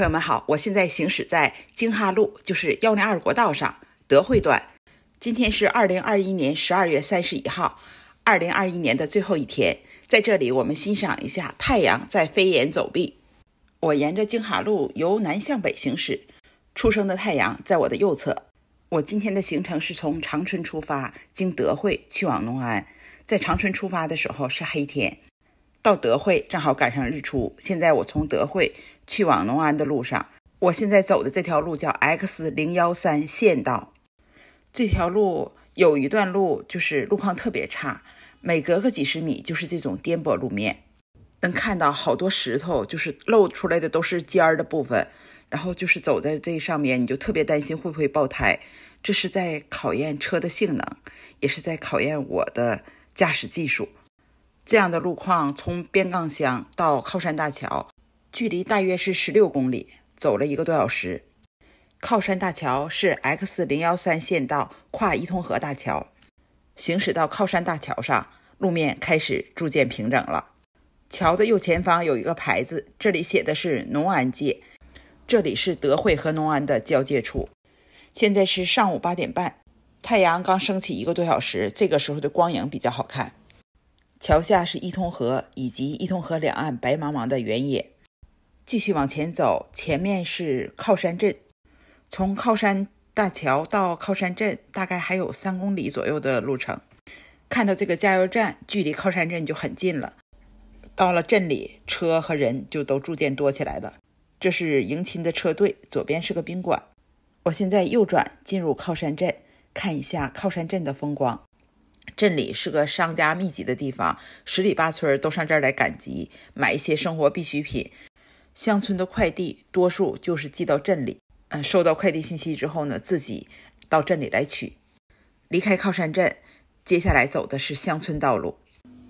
朋友们好，我现在行驶在京哈路，就是幺零二国道上德惠段。今天是二零二一年十二月三十一号，二零二一年的最后一天，在这里我们欣赏一下太阳在飞檐走壁。我沿着京哈路由南向北行驶，初升的太阳在我的右侧。我今天的行程是从长春出发，经德惠去往农安。在长春出发的时候是黑天。到德惠正好赶上日出。现在我从德惠去往农安的路上，我现在走的这条路叫 X 零幺三县道。这条路有一段路就是路况特别差，每隔个几十米就是这种颠簸路面，能看到好多石头，就是露出来的都是尖儿的部分。然后就是走在这上面，你就特别担心会不会爆胎。这是在考验车的性能，也是在考验我的驾驶技术。这样的路况，从边杠乡到靠山大桥，距离大约是十六公里，走了一个多小时。靠山大桥是 X 零幺三县道跨伊通河大桥，行驶到靠山大桥上，路面开始逐渐平整了。桥的右前方有一个牌子，这里写的是农安界，这里是德惠和农安的交界处。现在是上午八点半，太阳刚升起一个多小时，这个时候的光影比较好看。桥下是伊通河以及伊通河两岸白茫茫的原野。继续往前走，前面是靠山镇。从靠山大桥到靠山镇大概还有三公里左右的路程。看到这个加油站，距离靠山镇就很近了。到了镇里，车和人就都逐渐多起来了。这是迎亲的车队，左边是个宾馆。我现在右转进入靠山镇，看一下靠山镇的风光。镇里是个商家密集的地方，十里八村都上这儿来赶集，买一些生活必需品。乡村的快递多数就是寄到镇里，嗯，收到快递信息之后呢，自己到镇里来取。离开靠山镇，接下来走的是乡村道路。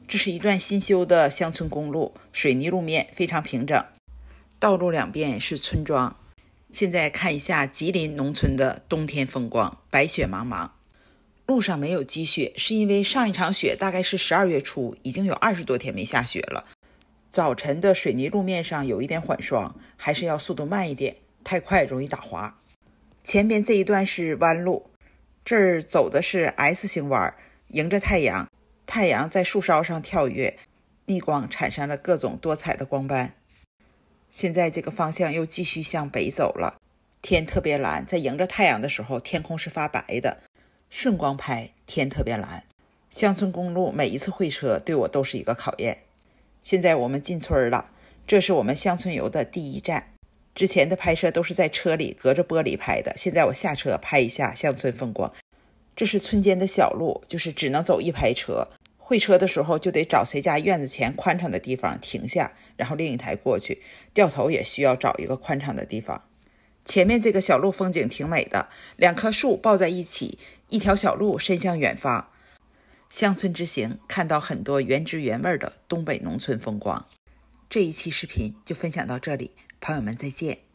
这是一段新修的乡村公路，水泥路面非常平整，道路两边是村庄。现在看一下吉林农村的冬天风光，白雪茫茫。路上没有积雪，是因为上一场雪大概是十二月初，已经有二十多天没下雪了。早晨的水泥路面上有一点缓霜，还是要速度慢一点，太快容易打滑。前边这一段是弯路，这儿走的是 S 型弯，迎着太阳，太阳在树梢上跳跃，逆光产生了各种多彩的光斑。现在这个方向又继续向北走了，天特别蓝，在迎着太阳的时候，天空是发白的。顺光拍，天特别蓝。乡村公路每一次会车对我都是一个考验。现在我们进村了，这是我们乡村游的第一站。之前的拍摄都是在车里隔着玻璃拍的，现在我下车拍一下乡村风光。这是村间的小路，就是只能走一排车。会车的时候就得找谁家院子前宽敞的地方停下，然后另一台过去。掉头也需要找一个宽敞的地方。前面这个小路风景挺美的，两棵树抱在一起，一条小路伸向远方。乡村之行，看到很多原汁原味的东北农村风光。这一期视频就分享到这里，朋友们再见。